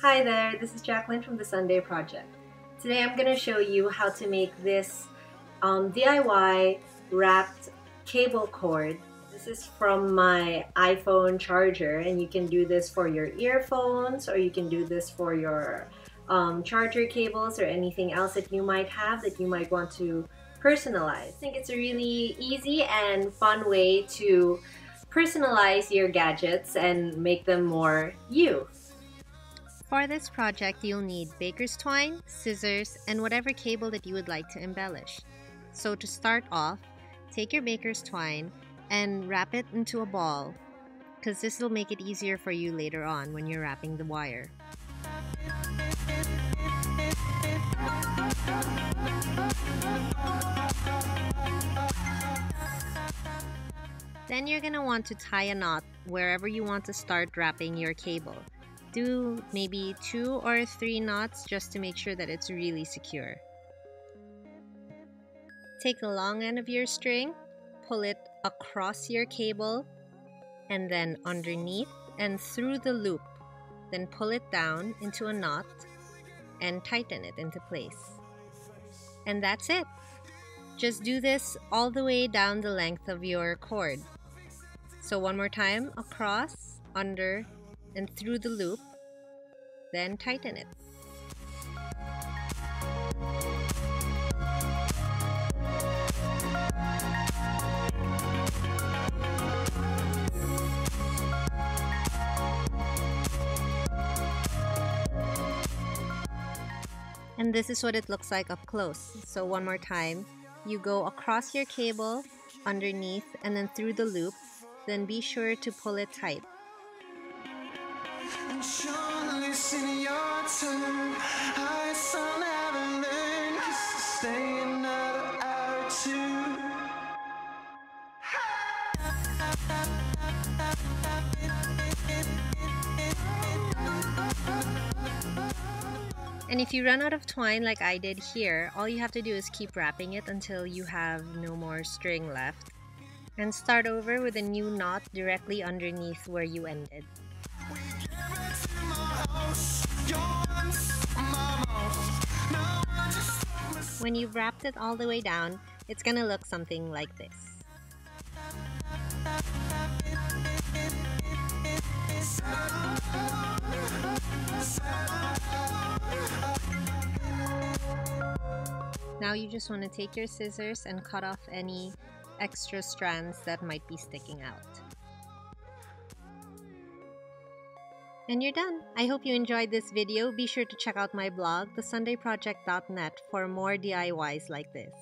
Hi there, this is Jacklyn from The Sunday Project. Today I'm going to show you how to make this um, DIY wrapped cable cord. This is from my iPhone charger and you can do this for your earphones or you can do this for your um, charger cables or anything else that you might have that you might want to personalize. I think it's a really easy and fun way to personalize your gadgets and make them more you. For this project, you'll need baker's twine, scissors, and whatever cable that you would like to embellish. So to start off, take your baker's twine and wrap it into a ball because this will make it easier for you later on when you're wrapping the wire. Then you're going to want to tie a knot wherever you want to start wrapping your cable do maybe two or three knots just to make sure that it's really secure. Take the long end of your string, pull it across your cable, and then underneath and through the loop. Then pull it down into a knot and tighten it into place. And that's it. Just do this all the way down the length of your cord. So one more time, across, under, and through the loop, then tighten it. And this is what it looks like up close. So one more time, you go across your cable, underneath, and then through the loop. Then be sure to pull it tight. And if you run out of twine like I did here, all you have to do is keep wrapping it until you have no more string left. And start over with a new knot directly underneath where you ended. When you've wrapped it all the way down, it's gonna look something like this. Now you just want to take your scissors and cut off any extra strands that might be sticking out. And you're done. I hope you enjoyed this video. Be sure to check out my blog, thesundayproject.net for more DIYs like this.